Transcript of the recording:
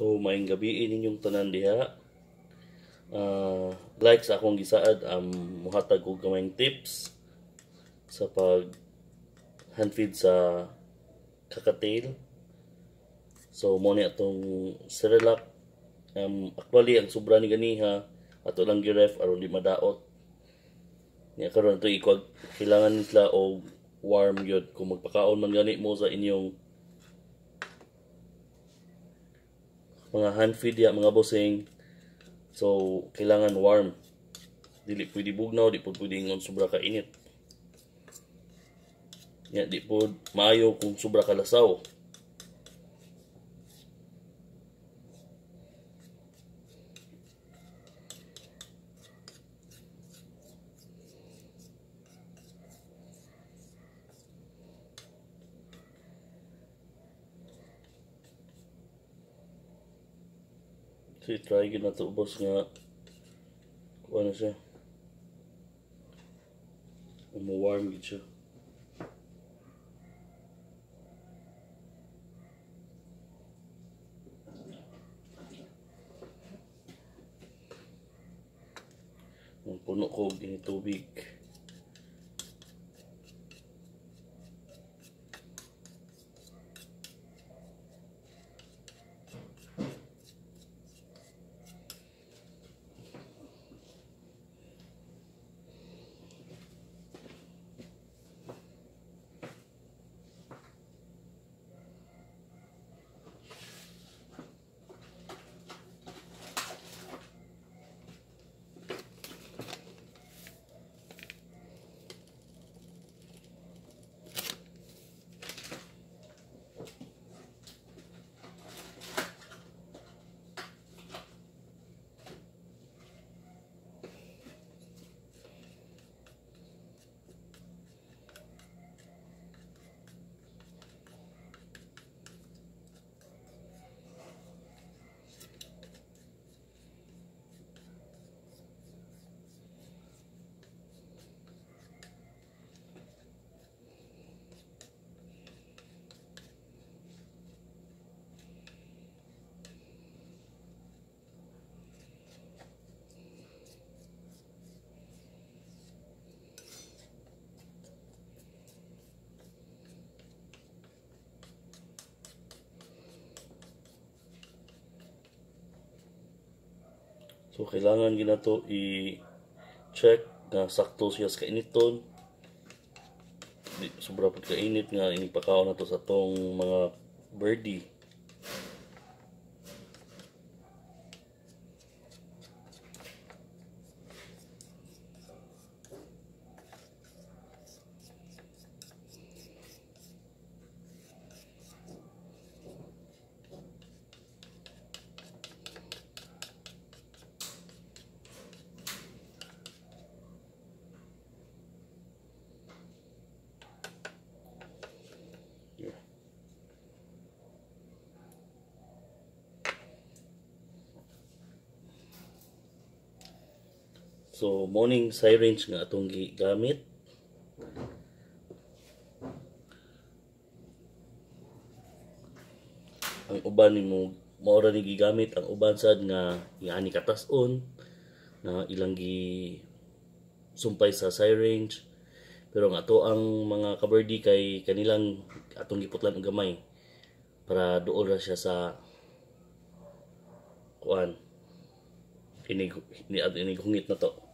So, maing gabi ninyong tanan diha. Uh, like sa akong gisaad, um, muhatag og gamayng tips sa pag handfeed sa kakatail. So, mo ni atong Cerelac. Um, actually, ang sobra ni ganiha, ato lang giref aron di madaot. Niya karon to ikwag kailangan nila og warm yun. Kung magpakaon man gani mo sa inyong mga hand feed ya mga bossing. So kailangan warm. Dili pwede bugnaw di po pwede ingon sobra ka init. Ya di po maayo kung sobra ka lasaw So, try yun na to, boss nga. Kung ano siya. Umu-warm yun siya. Puno ko gini tubig. So kailangan gina to i-check na sakto siya sa kainiton. Sobra pud kainit nga inipakaw na to sa tong mga birdie. So, morning syringe nga atong gigamit. Ang uban ni mo maura ni gigamit. Ang uban sad nga yani katas-on na ilang gi sumpay sa syringe. Pero nga to ang mga kabardi kay kanilang atong giputlan og gamay para duol ra siya sa kuan inig ni inig hungit na to